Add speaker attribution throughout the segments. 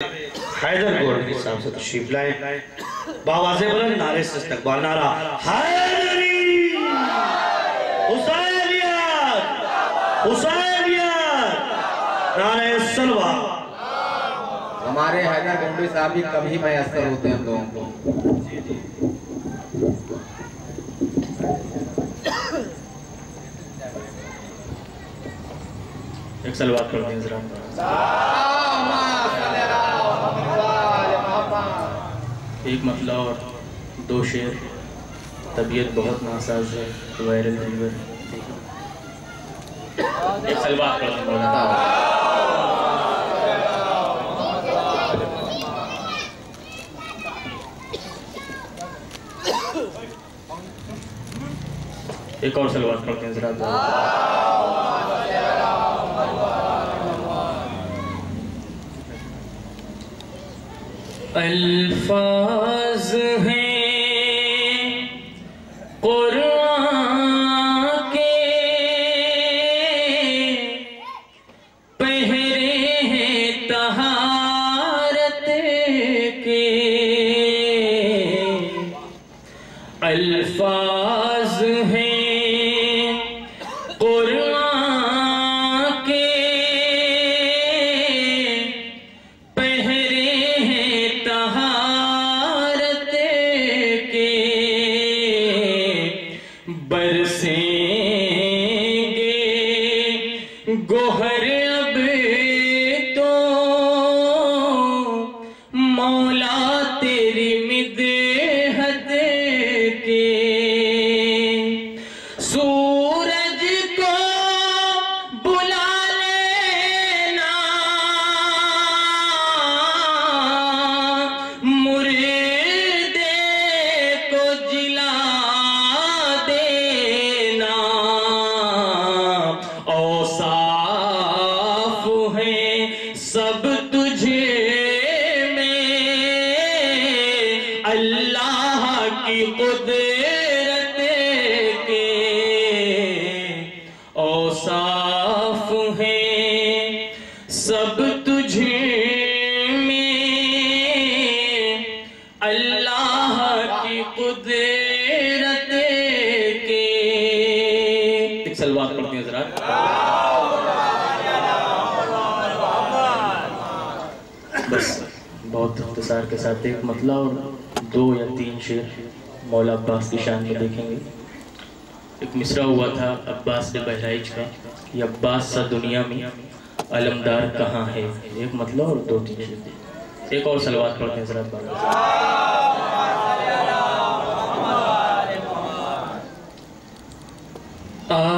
Speaker 1: حیدر گولڈی صاحب سے تشریف لائیں باواز بلند نعرے سے استقبال نعرہ۔ حیدری! حسینیت حسینیت نعرہ سلوہ
Speaker 2: ہمارے حیدر گنڈی صاحب بھی کبھی میسر ہوتے ہیں ہم لوگوں کو
Speaker 1: ایک سلوات کر دیں حضرات ایک مطلع اور دو شعر۔ طبیعت بہت ناساز ہے، وائرل فیور۔ ایک سلوات کر دیں ایک اور سلوات کرتے ہیں حضرات الفاظ ہیں قرآن کے پہرے ہیں تہاں گے گوہر سلوات پڑھتے ہیں حضرات؟ بس، بہت اختصار کے ساتھ ایک مطلع اور دو یا تین شعر مولا عباس کی شان میں دیکھیں گے۔ ایک مصرع ہوا تھا عباس نے بہرائچ کا، یہ عباس سا دنیا میں علمدار کہاں ہے؟ ایک مطلع اور دو تین شعر۔ ایک اور سلوات پڑھتے ہیں حضرات۔ بارہ آتش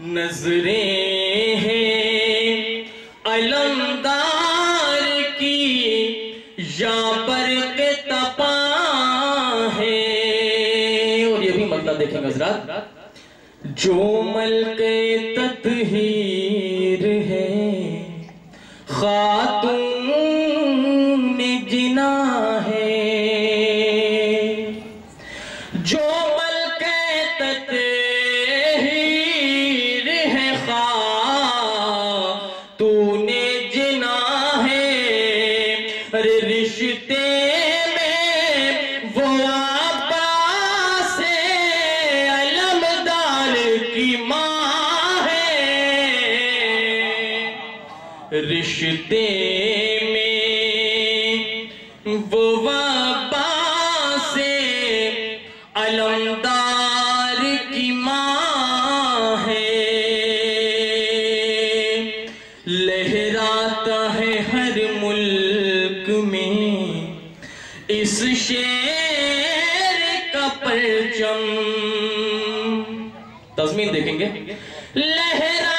Speaker 1: نظریں ہیں علمدار کی یا برق تپا ہے اور یہ بھی مطلب دیکھیں گے حضرات، جو ملک تطہیر ہے، خاص رشتے میں وہ عباس علمدار کی ماں ہے۔ لہراتا ہے ہر ملک میں اس شیر پرچم۔ تزمین دیکھیں گے۔ لہراتا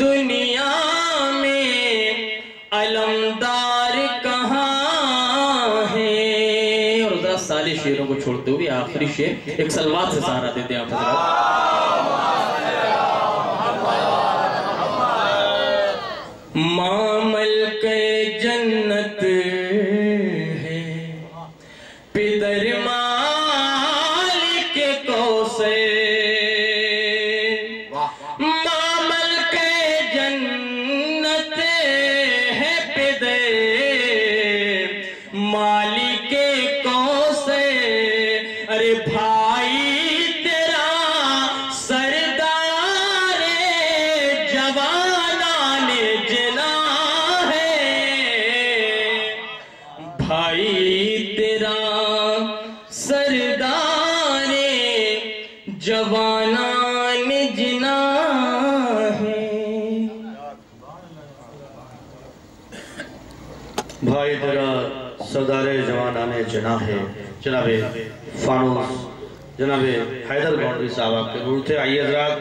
Speaker 1: دنیا میں علمدار کہاں ہے؟ اور ذرا سارے شیروں کو چھوڑتے ہوئے آخری شیر ایک سلوات سے سہارا دیتے ہیں آپ حضرات۔ جوانان جنا ہے۔ بھائی، تیرا سردار جوانان جنا ہے۔
Speaker 3: جناب فانوس، جناب حیدر گونڈری صاحب، آپ کے نور تھے۔ آئیے حضرات،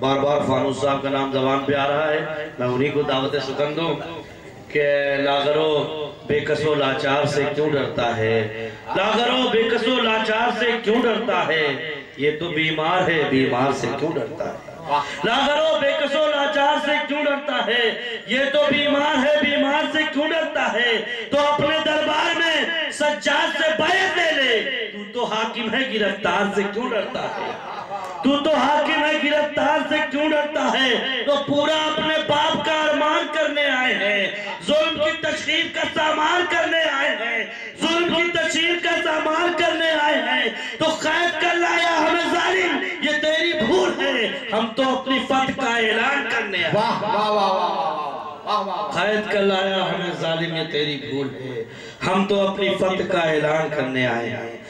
Speaker 3: بار بار فانوس صاحب کا نام زبان پہ آ رہا ہے۔ میں انہی کو دعوت سکن دوں کہ لاغرو بے قصو لاچار سے کیوں ڈرتا ہے؟ لاغرو بے قصو لاچار سے کیوں ڈرتا ہے؟ یہ تو بیمار ہے بیمار سے کیوں ڈرتا ہے؟ لاغرو بے قصو لاچار سے کیوں ڈرتا ہے؟ یہ تو بیمار ہے بیمار سے کیوں ڈرتا ہے؟ تو اپنے دربار میں سجاد سے بیعت لے لے۔ تو تو حاکم ہے گرفتار سے کیوں ڈرتا ہے؟ تو تو حاکم ہے گرفتار سے کیوں ڈرتا ہے؟ تو پورا اپنے باپ کا ارمان کرنے آئے ہیں۔ ظلم کی تشریف کا سامان کرنے آئے ہیں۔ ظلم کی تشریف کا سامان کرنے آئے ہیں۔
Speaker 2: واہ واہ واہ واہ واہ
Speaker 3: کر لایا ہمیں ظالم یہ تیری بھول ہے۔ ہم تو اپنی فتح کا اعلان کرنے آئے ہیں۔